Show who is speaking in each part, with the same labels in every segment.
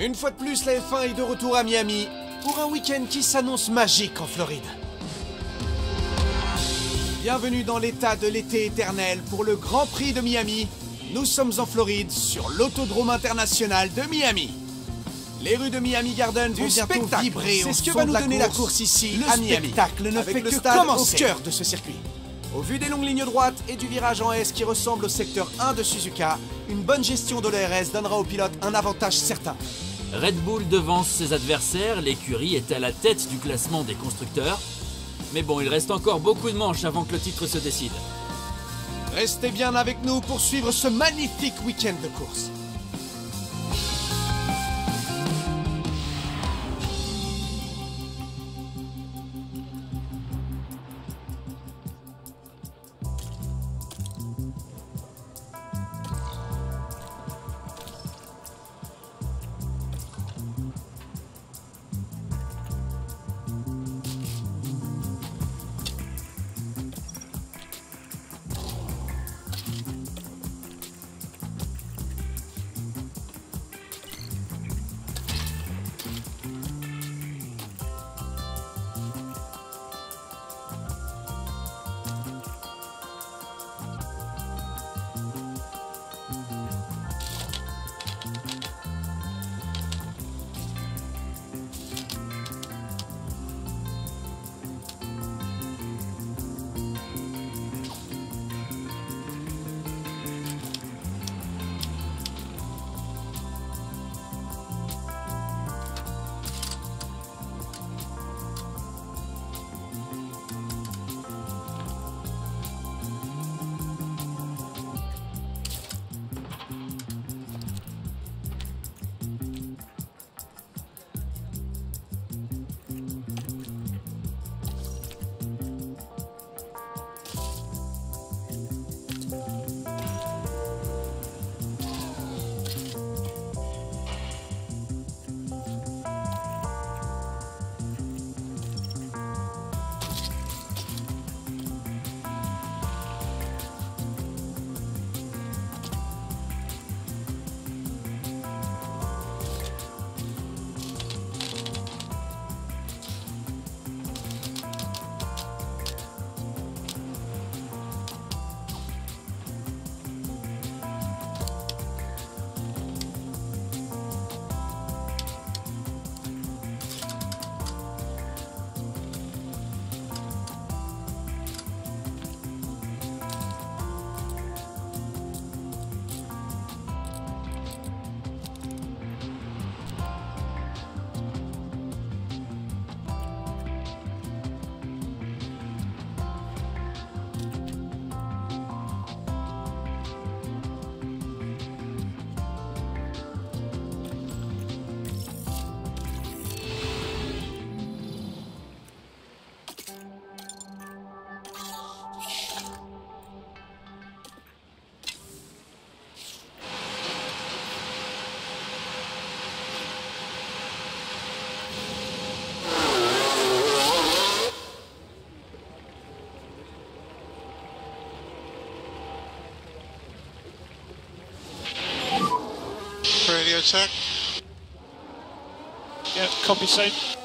Speaker 1: Une fois de plus, la F1 est de retour à Miami pour un week-end qui s'annonce magique en Floride. Bienvenue dans l'état de l'été éternel pour le Grand Prix de Miami. Nous sommes en Floride sur l'autodrome international de Miami. Les rues de Miami Garden vont bientôt vibrer
Speaker 2: C'est ce que va nous
Speaker 1: la
Speaker 2: donner la
Speaker 1: course.
Speaker 2: course ici,
Speaker 1: Le
Speaker 2: à Miami.
Speaker 1: spectacle ne
Speaker 2: Avec
Speaker 1: fait
Speaker 2: le
Speaker 1: que
Speaker 2: stade
Speaker 1: commencer.
Speaker 2: au cœur de ce circuit.
Speaker 1: Au vu des longues lignes droites et du virage en S qui ressemble au secteur 1 de Suzuka, une bonne gestion de l'ERS donnera au pilote un avantage certain.
Speaker 3: Red Bull devance ses adversaires, l'écurie est à la tête du classement des constructeurs. Mais bon, il reste encore beaucoup de manches avant que le titre se décide.
Speaker 1: Restez bien avec nous pour suivre ce magnifique week-end de course.
Speaker 4: Check.
Speaker 5: Yeah, copy same.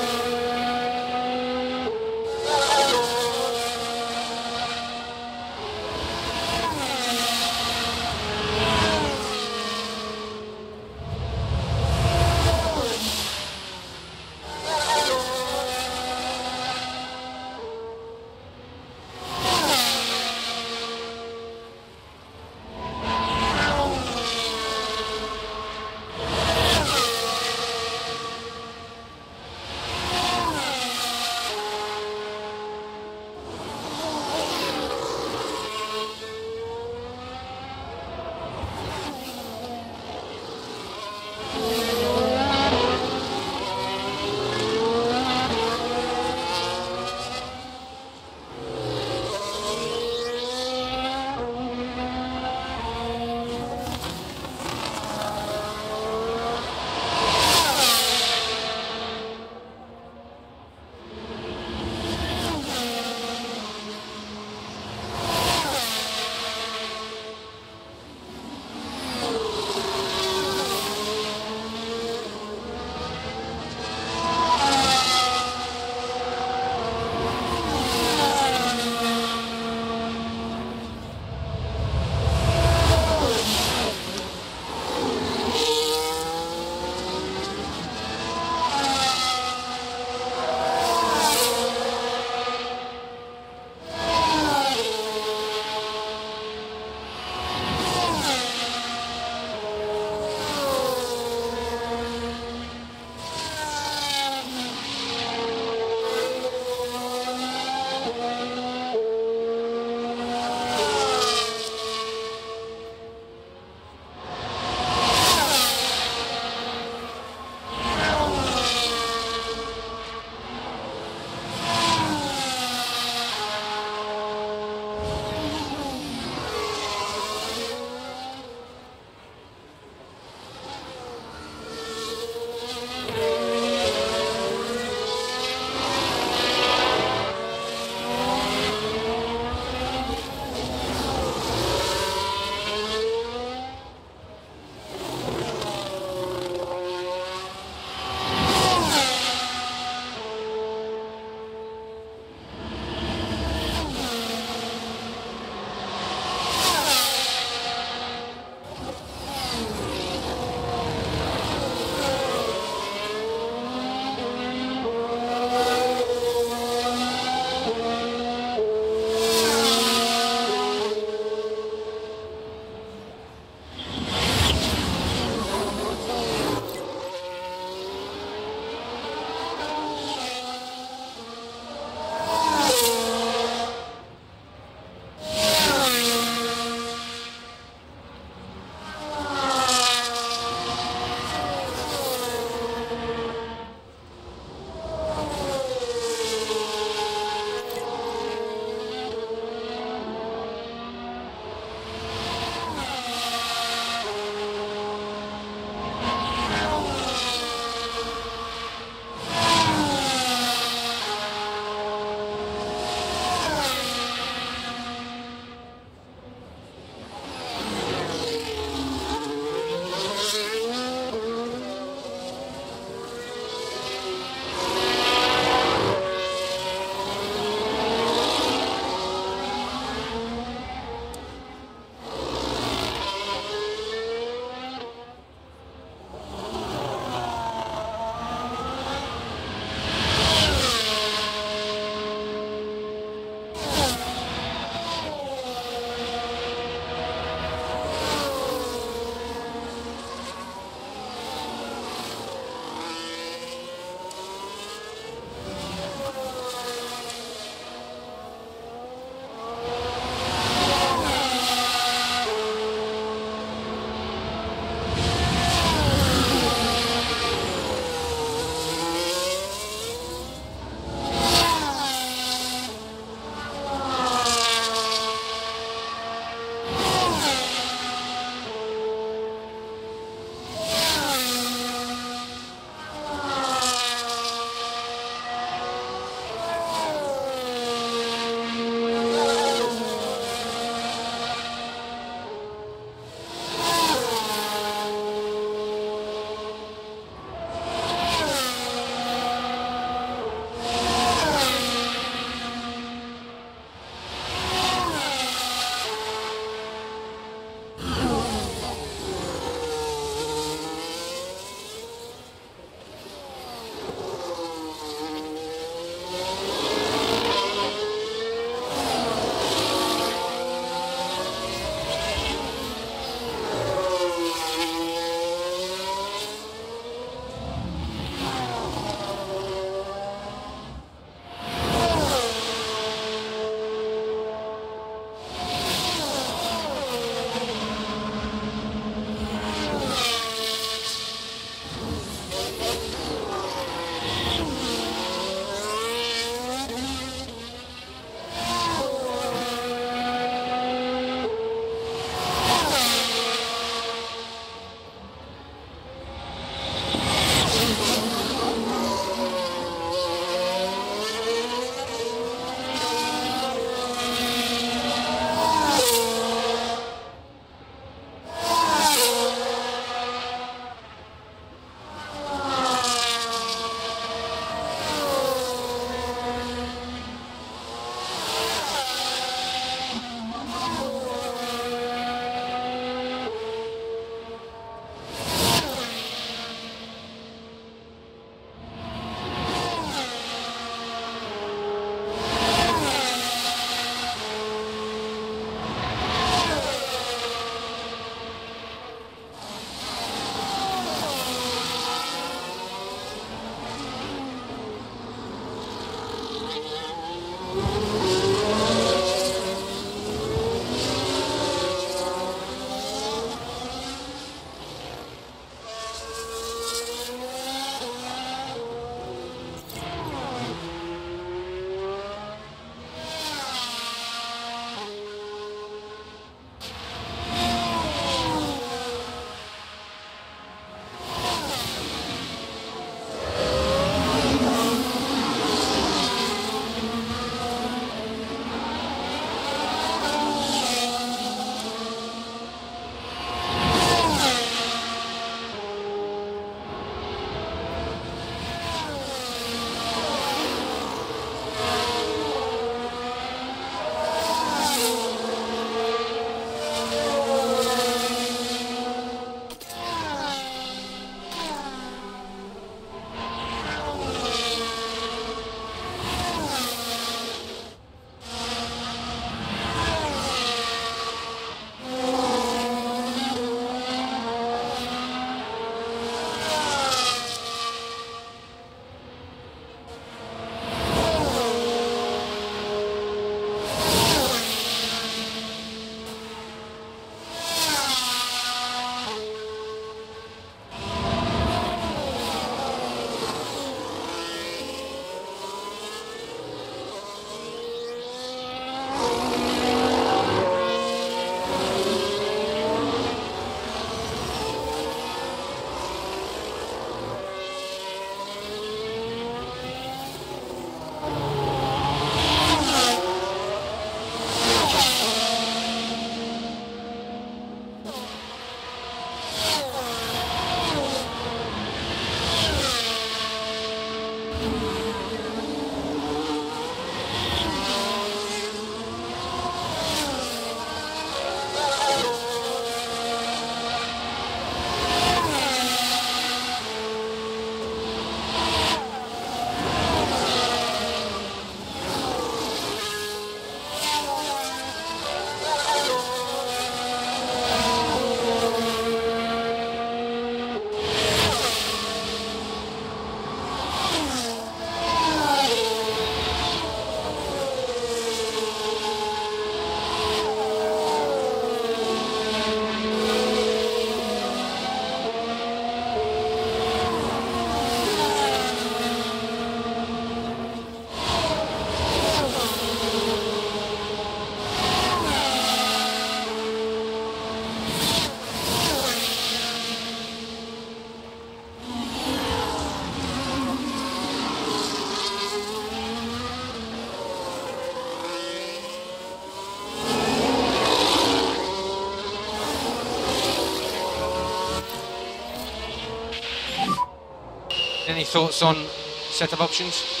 Speaker 2: Any thoughts on set of options?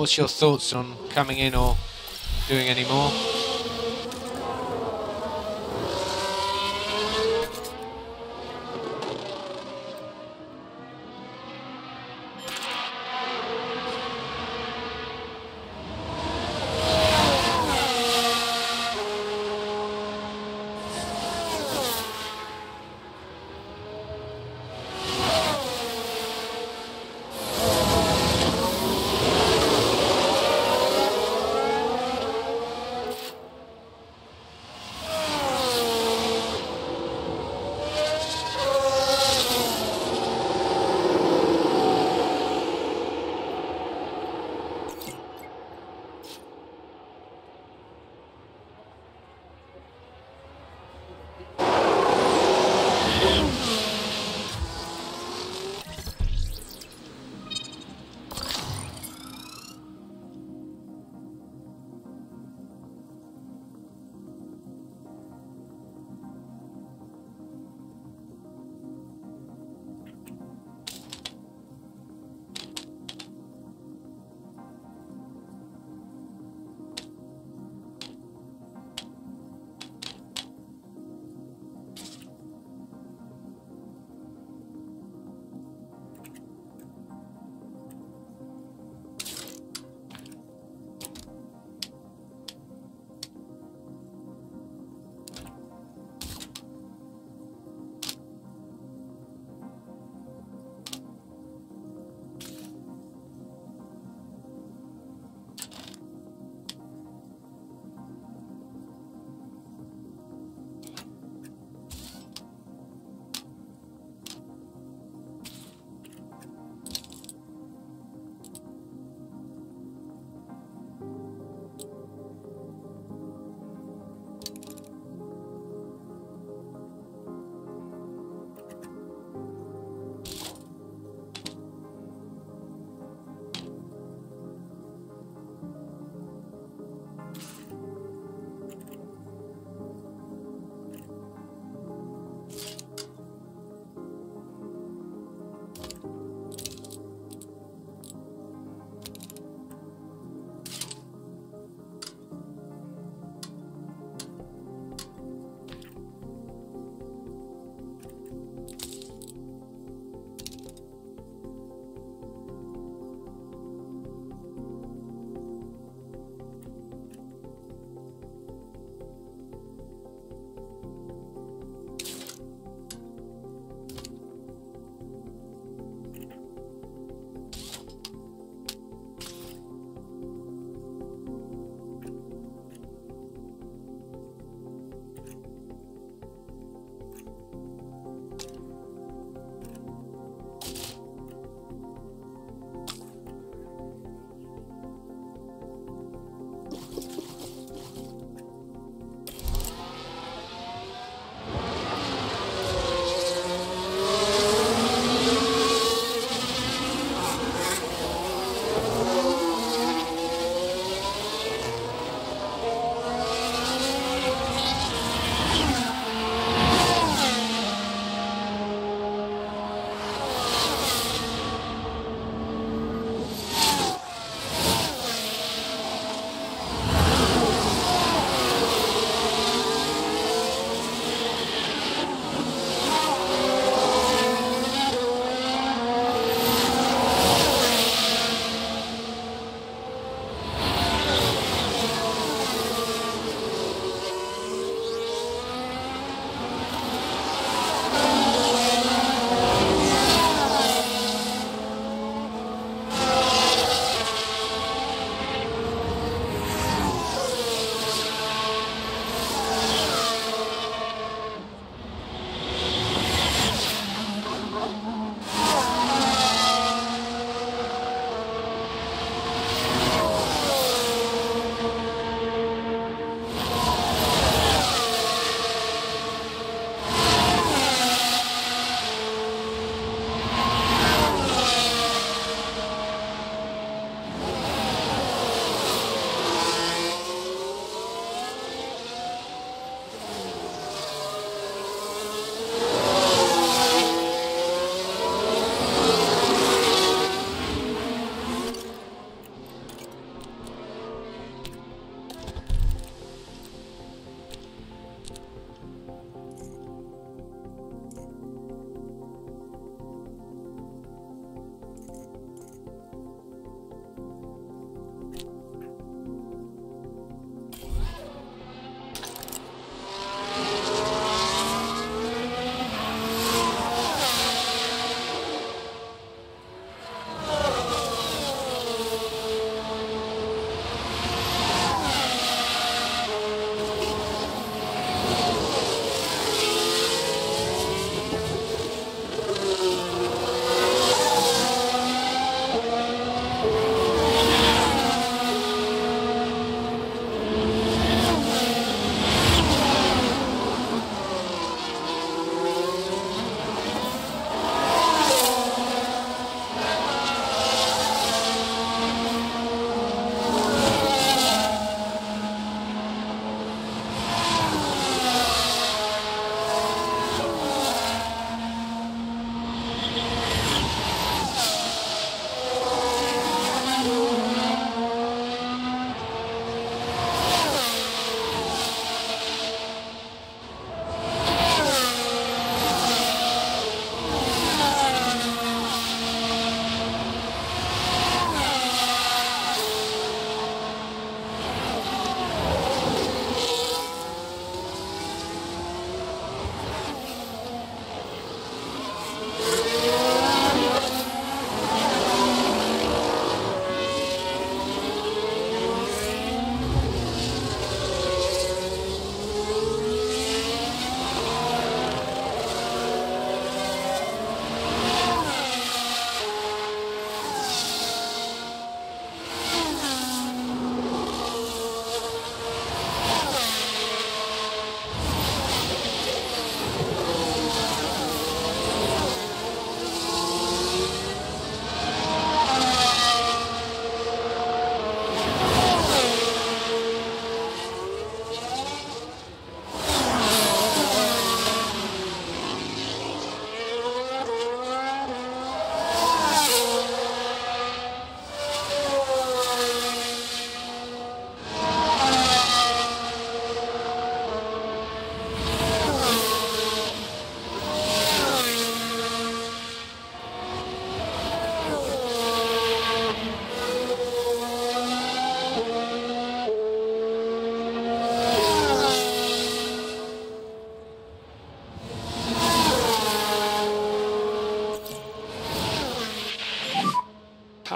Speaker 2: What's your thoughts on coming in or doing any more?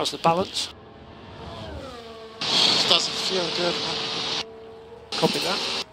Speaker 5: How's the balance?
Speaker 4: This doesn't feel good, man.
Speaker 5: Copy that.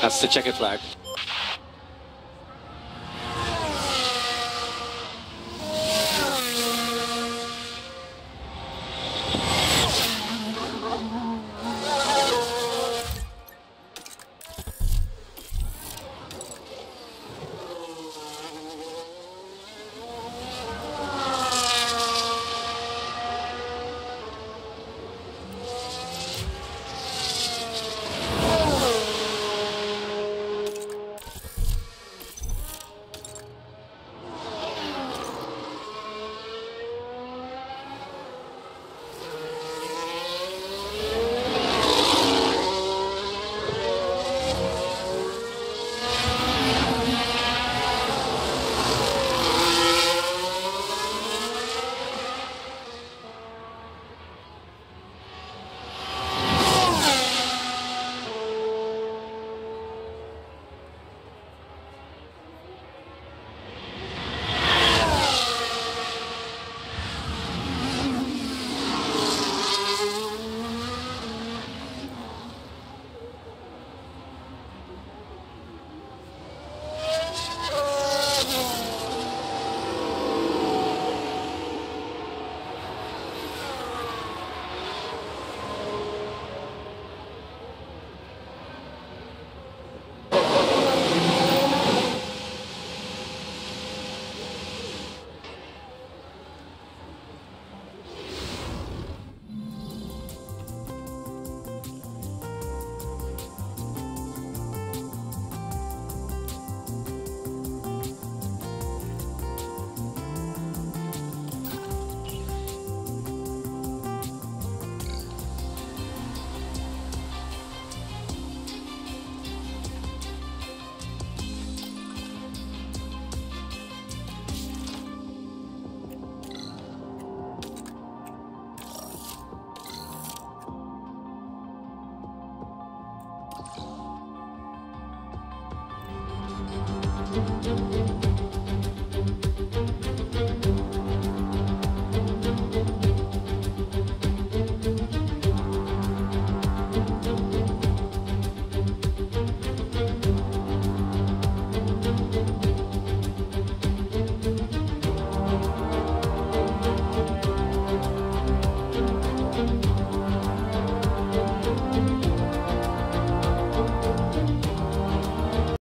Speaker 2: That's the checkered flag.